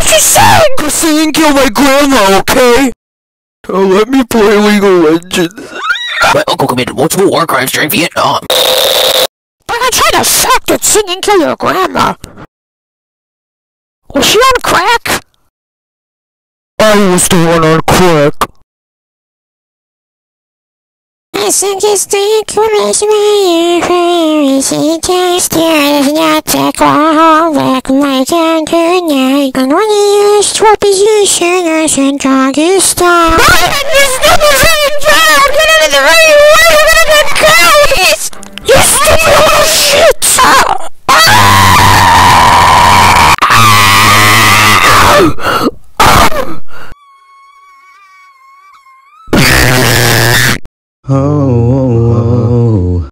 what you saying? Go sing and kill my grandma, okay? Now let me play League of Legends. My uncle committed multiple war crimes during Vietnam. But I tried to fact it, sing and kill your grandma. Was she on crack? I was the one on crack. I think it's the coolest way She just is not to call back just what is you singers and doggy style? This nigga's in jail! Get out of the way! We're gonna get cowards! You stupid little shit! Oh.